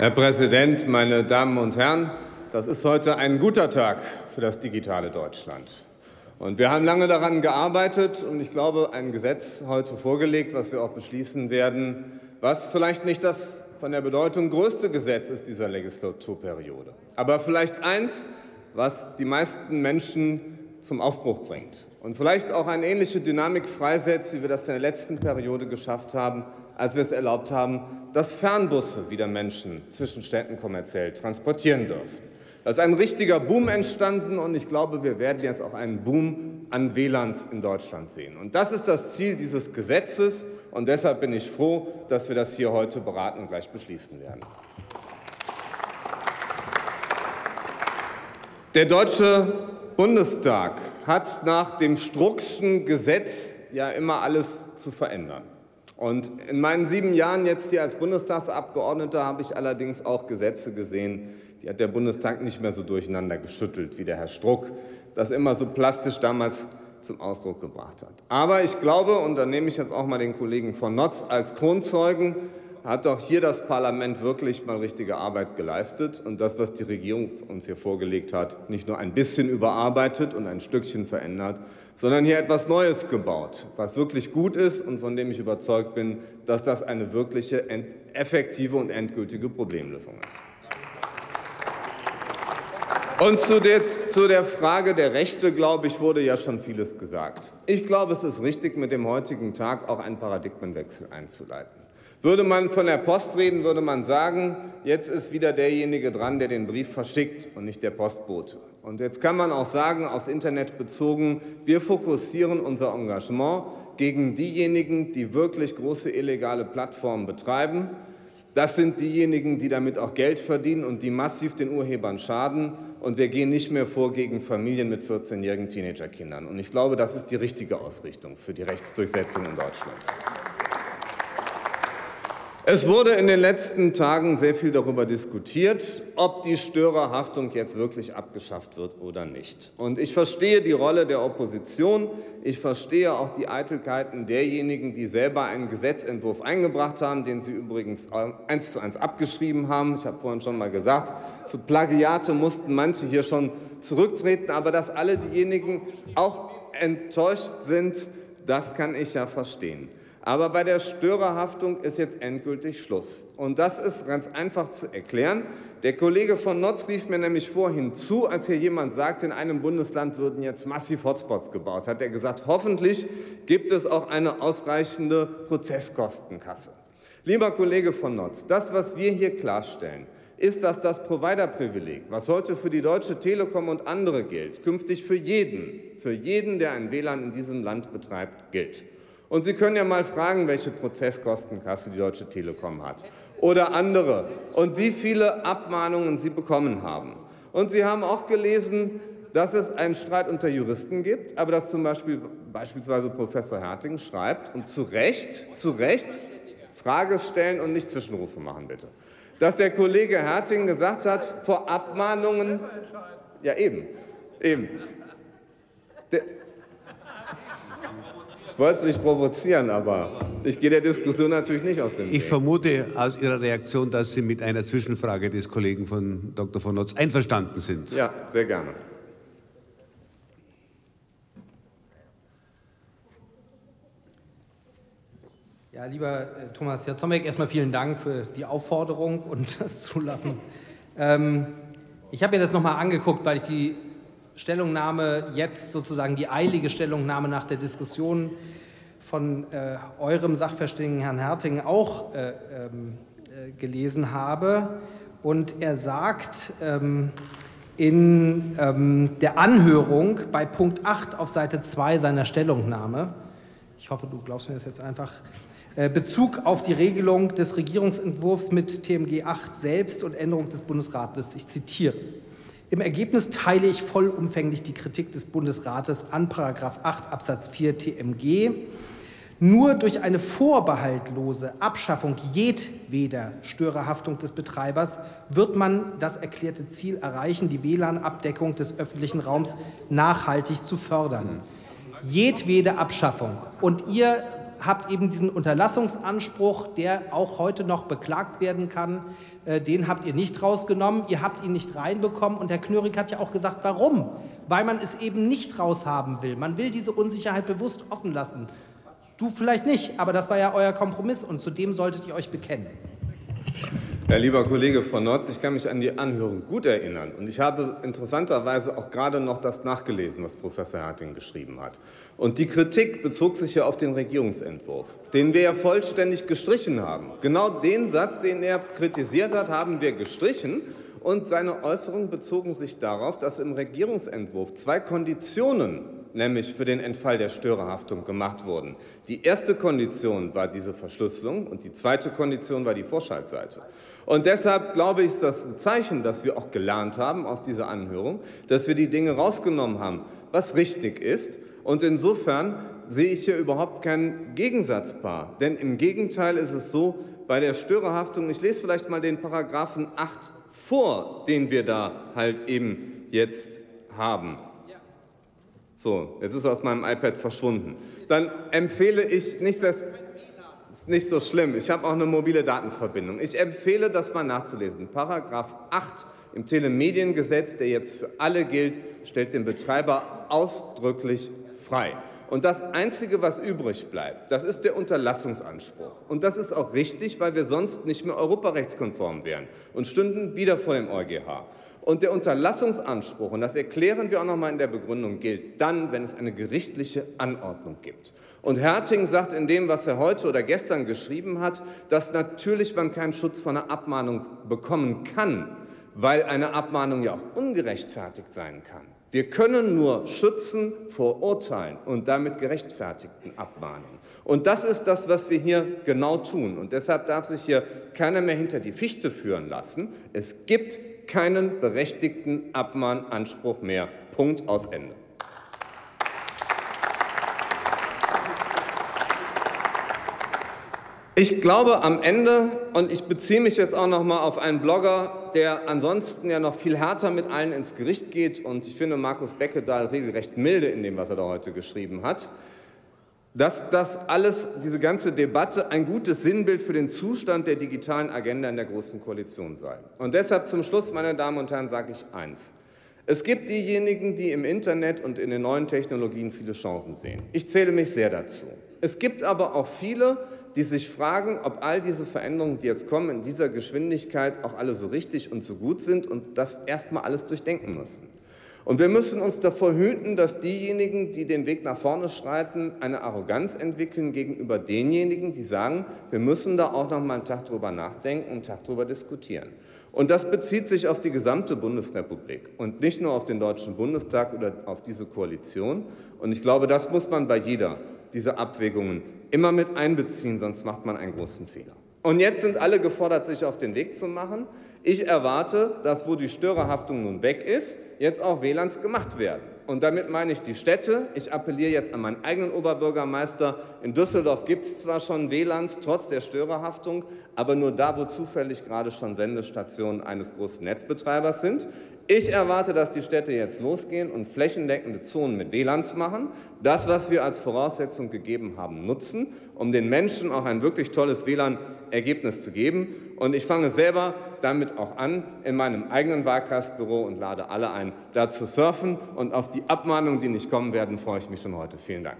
Herr Präsident, meine Damen und Herren! Das ist heute ein guter Tag für das digitale Deutschland. Und wir haben lange daran gearbeitet und ich glaube, ein Gesetz heute vorgelegt, was wir auch beschließen werden, was vielleicht nicht das von der Bedeutung größte Gesetz ist dieser Legislaturperiode, aber vielleicht eins, was die meisten Menschen zum Aufbruch bringt und vielleicht auch eine ähnliche Dynamik freisetzt, wie wir das in der letzten Periode geschafft haben, als wir es erlaubt haben, dass Fernbusse wieder Menschen zwischen Städten kommerziell transportieren dürfen. Da ist ein richtiger Boom entstanden und ich glaube, wir werden jetzt auch einen Boom an WLANs in Deutschland sehen. Und das ist das Ziel dieses Gesetzes und deshalb bin ich froh, dass wir das hier heute beraten und gleich beschließen werden. Der Deutsche Bundestag hat nach dem Struckschen Gesetz ja immer alles zu verändern. Und in meinen sieben Jahren jetzt hier als Bundestagsabgeordneter habe ich allerdings auch Gesetze gesehen, die hat der Bundestag nicht mehr so durcheinander geschüttelt, wie der Herr Struck das immer so plastisch damals zum Ausdruck gebracht hat. Aber ich glaube, und da nehme ich jetzt auch mal den Kollegen von Notz als Kronzeugen, hat doch hier das Parlament wirklich mal richtige Arbeit geleistet und das, was die Regierung uns hier vorgelegt hat, nicht nur ein bisschen überarbeitet und ein Stückchen verändert, sondern hier etwas Neues gebaut, was wirklich gut ist und von dem ich überzeugt bin, dass das eine wirkliche effektive und endgültige Problemlösung ist. Und zu der, zu der, Frage der Rechte, glaube ich, wurde ja schon vieles gesagt. Ich glaube, es ist richtig, mit dem heutigen Tag auch einen Paradigmenwechsel einzuleiten. Würde man von der Post reden, würde man sagen, jetzt ist wieder derjenige dran, der den Brief verschickt und nicht der Postbote. Und jetzt kann man auch sagen, aus Internet bezogen, wir fokussieren unser Engagement gegen diejenigen, die wirklich große illegale Plattformen betreiben. Das sind diejenigen, die damit auch Geld verdienen und die massiv den Urhebern schaden und wir gehen nicht mehr vor gegen Familien mit 14-jährigen Teenagerkindern. Und ich glaube, das ist die richtige Ausrichtung für die Rechtsdurchsetzung in Deutschland. Es wurde in den letzten Tagen sehr viel darüber diskutiert, ob die Störerhaftung jetzt wirklich abgeschafft wird oder nicht. Und ich verstehe die Rolle der Opposition. Ich verstehe auch die Eitelkeiten derjenigen, die selber einen Gesetzentwurf eingebracht haben, den sie übrigens eins zu eins abgeschrieben haben. Ich habe vorhin schon mal gesagt, für Plagiate mussten manche hier schon zurücktreten, aber dass alle diejenigen auch enttäuscht sind, das kann ich ja verstehen. Aber bei der Störerhaftung ist jetzt endgültig Schluss. Und das ist ganz einfach zu erklären. Der Kollege von Notz rief mir nämlich vorhin zu, als hier jemand sagte, in einem Bundesland würden jetzt massiv Hotspots gebaut, hat er gesagt, hoffentlich gibt es auch eine ausreichende Prozesskostenkasse. Lieber Kollege von Notz, das, was wir hier klarstellen, ist, dass das Providerprivileg, was heute für die Deutsche Telekom und andere gilt, künftig für jeden, für jeden, der ein WLAN in diesem Land betreibt, gilt. Und Sie können ja mal fragen, welche Prozesskostenkasse die Deutsche Telekom hat oder andere und wie viele Abmahnungen sie bekommen haben. Und Sie haben auch gelesen, dass es einen Streit unter Juristen gibt, aber dass zum Beispiel beispielsweise Professor Herting schreibt und zu Recht, zu Recht Frage stellen und nicht Zwischenrufe machen, bitte. Dass der Kollege Herting gesagt hat, vor Abmahnungen, ja eben, eben, der, wollte es nicht provozieren, aber ich gehe der Diskussion natürlich nicht aus dem Weg. Ich vermute aus Ihrer Reaktion, dass Sie mit einer Zwischenfrage des Kollegen von Dr. von Notz einverstanden sind. Ja, sehr gerne. Ja, lieber äh, Thomas Jazomek, erstmal vielen Dank für die Aufforderung und das Zulassen. Ähm, ich habe mir das nochmal angeguckt, weil ich die Stellungnahme jetzt sozusagen die eilige Stellungnahme nach der Diskussion von äh, eurem Sachverständigen Herrn Herting auch äh, ähm, äh, gelesen habe. Und er sagt ähm, in ähm, der Anhörung bei Punkt 8 auf Seite 2 seiner Stellungnahme, ich hoffe, du glaubst mir das jetzt einfach, äh, Bezug auf die Regelung des Regierungsentwurfs mit TMG 8 selbst und Änderung des Bundesrates. Ich zitiere. Im Ergebnis teile ich vollumfänglich die Kritik des Bundesrates an 8 Absatz 4 TMG. Nur durch eine vorbehaltlose Abschaffung jedweder Störerhaftung des Betreibers wird man das erklärte Ziel erreichen, die WLAN-Abdeckung des öffentlichen Raums nachhaltig zu fördern. Jedwede Abschaffung. Und ihr habt eben diesen Unterlassungsanspruch, der auch heute noch beklagt werden kann. Äh, den habt ihr nicht rausgenommen, ihr habt ihn nicht reinbekommen. Und Herr Knörig hat ja auch gesagt, warum? Weil man es eben nicht raushaben will. Man will diese Unsicherheit bewusst offen lassen. Du vielleicht nicht, aber das war ja euer Kompromiss und zu dem solltet ihr euch bekennen. Ja, lieber Kollege von Notz, ich kann mich an die Anhörung gut erinnern. Und ich habe interessanterweise auch gerade noch das nachgelesen, was Professor Herting geschrieben hat. Und die Kritik bezog sich ja auf den Regierungsentwurf, den wir ja vollständig gestrichen haben. Genau den Satz, den er kritisiert hat, haben wir gestrichen. Und seine Äußerungen bezogen sich darauf, dass im Regierungsentwurf zwei Konditionen nämlich für den Entfall der Störerhaftung gemacht wurden. Die erste Kondition war diese Verschlüsselung und die zweite Kondition war die Vorschaltseite. Und deshalb glaube ich, ist das ein Zeichen, dass wir auch gelernt haben aus dieser Anhörung, dass wir die Dinge rausgenommen haben, was richtig ist. Und insofern sehe ich hier überhaupt keinen Gegensatzpaar. Denn im Gegenteil ist es so, bei der Störerhaftung, ich lese vielleicht mal den Paragraphen 8 vor, den wir da halt eben jetzt haben. So, jetzt ist er aus meinem iPad verschwunden. Dann empfehle ich nicht, das ist nicht so schlimm. Ich habe auch eine mobile Datenverbindung. Ich empfehle, das mal nachzulesen. Paragraph 8 im Telemediengesetz, der jetzt für alle gilt, stellt den Betreiber ausdrücklich frei. Und das Einzige, was übrig bleibt, das ist der Unterlassungsanspruch. Und das ist auch richtig, weil wir sonst nicht mehr europarechtskonform wären und stünden wieder vor dem EuGH. Und der Unterlassungsanspruch, und das erklären wir auch noch mal in der Begründung, gilt dann, wenn es eine gerichtliche Anordnung gibt. Und Herting sagt in dem, was er heute oder gestern geschrieben hat, dass natürlich man keinen Schutz von einer Abmahnung bekommen kann, weil eine Abmahnung ja auch ungerechtfertigt sein kann. Wir können nur schützen vor Urteilen und damit gerechtfertigten Abmahnungen. Und das ist das, was wir hier genau tun. Und deshalb darf sich hier keiner mehr hinter die Fichte führen lassen. Es gibt keinen berechtigten Abmahnanspruch mehr. Punkt aus Ende. Ich glaube am Ende, und ich beziehe mich jetzt auch noch mal auf einen Blogger, der ansonsten ja noch viel härter mit allen ins Gericht geht, und ich finde Markus Beckedahl regelrecht milde in dem, was er da heute geschrieben hat dass das alles, diese ganze Debatte ein gutes Sinnbild für den Zustand der digitalen Agenda in der Großen Koalition sei. Und deshalb zum Schluss, meine Damen und Herren, sage ich eins. Es gibt diejenigen, die im Internet und in den neuen Technologien viele Chancen sehen. Ich zähle mich sehr dazu. Es gibt aber auch viele, die sich fragen, ob all diese Veränderungen, die jetzt kommen, in dieser Geschwindigkeit auch alle so richtig und so gut sind und das erstmal alles durchdenken müssen. Und wir müssen uns davor hüten, dass diejenigen, die den Weg nach vorne schreiten, eine Arroganz entwickeln gegenüber denjenigen, die sagen, wir müssen da auch noch mal einen Tag drüber nachdenken und einen Tag drüber diskutieren. Und das bezieht sich auf die gesamte Bundesrepublik und nicht nur auf den Deutschen Bundestag oder auf diese Koalition. Und ich glaube, das muss man bei jeder dieser Abwägungen immer mit einbeziehen, sonst macht man einen großen Fehler. Und jetzt sind alle gefordert, sich auf den Weg zu machen. Ich erwarte, dass wo die Störerhaftung nun weg ist, jetzt auch WLANs gemacht werden. Und damit meine ich die Städte. Ich appelliere jetzt an meinen eigenen Oberbürgermeister. In Düsseldorf gibt es zwar schon WLANs, trotz der Störerhaftung, aber nur da, wo zufällig gerade schon Sendestationen eines großen Netzbetreibers sind. Ich erwarte, dass die Städte jetzt losgehen und flächendeckende Zonen mit WLANs machen. Das, was wir als Voraussetzung gegeben haben, nutzen, um den Menschen auch ein wirklich tolles WLAN-Ergebnis zu geben. Und ich fange selber damit auch an in meinem eigenen Wahlkreisbüro und lade alle ein, da zu surfen. Und auf die Abmahnungen, die nicht kommen werden, freue ich mich schon heute. Vielen Dank.